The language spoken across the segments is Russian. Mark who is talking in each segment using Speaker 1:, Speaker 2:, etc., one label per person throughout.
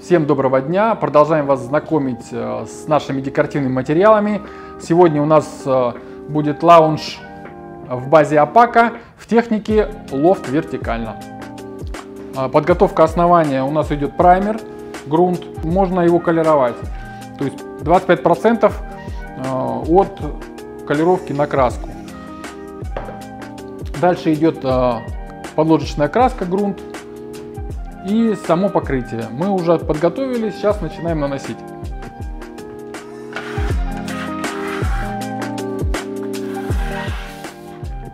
Speaker 1: Всем доброго дня! Продолжаем вас знакомить э, с нашими декоративными материалами. Сегодня у нас э, будет лаунж в базе Апака в технике лофт вертикально. Э, подготовка основания у нас идет праймер, грунт. Можно его колеровать. То есть 25% от колеровки на краску. Дальше идет подложечная краска, грунт и само покрытие. Мы уже подготовили, сейчас начинаем наносить.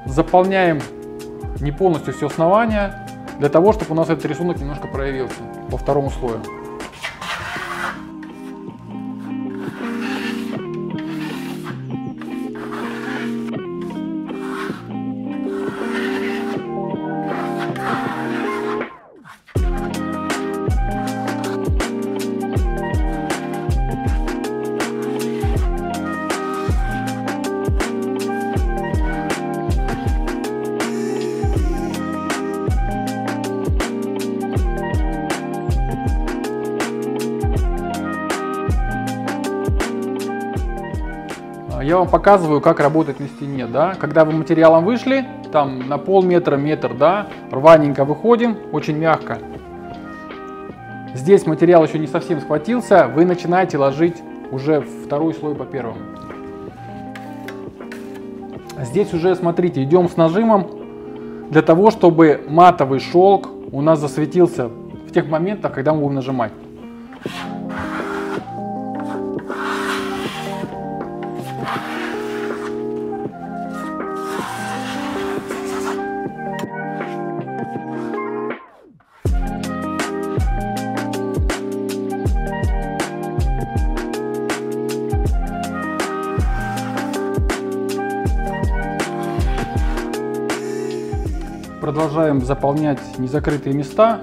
Speaker 1: Заполняем не полностью все основание, для того, чтобы у нас этот рисунок немножко проявился по второму слою. Я вам показываю, как работать на стене, да. Когда вы материалом вышли, там на полметра, метр, да, рваненько выходим, очень мягко. Здесь материал еще не совсем схватился, вы начинаете ложить уже второй слой по первому. Здесь уже, смотрите, идем с нажимом для того, чтобы матовый шелк у нас засветился в тех моментах, когда мы будем нажимать. Продолжаем заполнять незакрытые места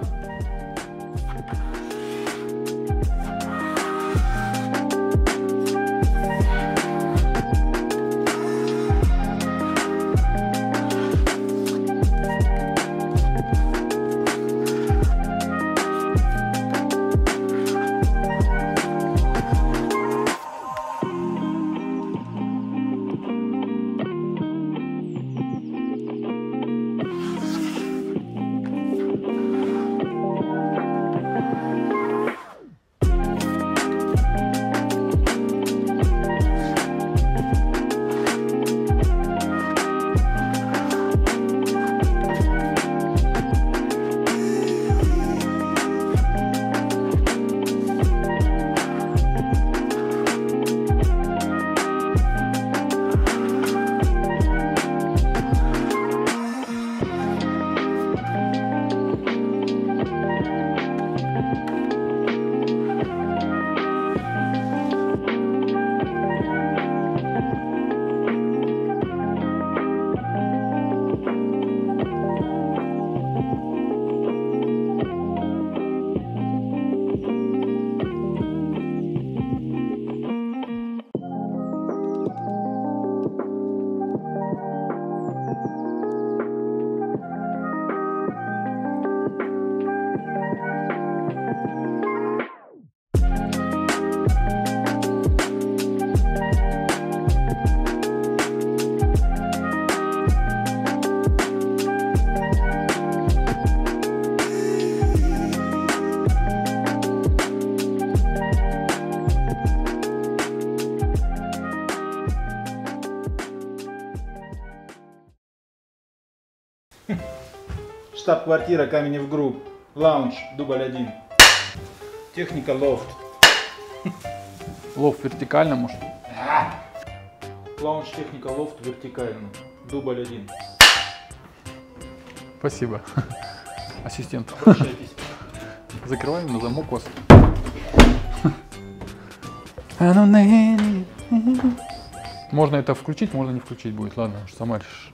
Speaker 2: Штаб-квартира Каменев Group. Lounge, дубль один. Техника лофт.
Speaker 1: Лофт вертикально, может?
Speaker 2: Lounge техника лофт вертикально. Дубль один.
Speaker 1: Спасибо. Ассистент. Закрываем на замок вас. Можно это включить, можно не включить будет. Ладно, уж сама решишь.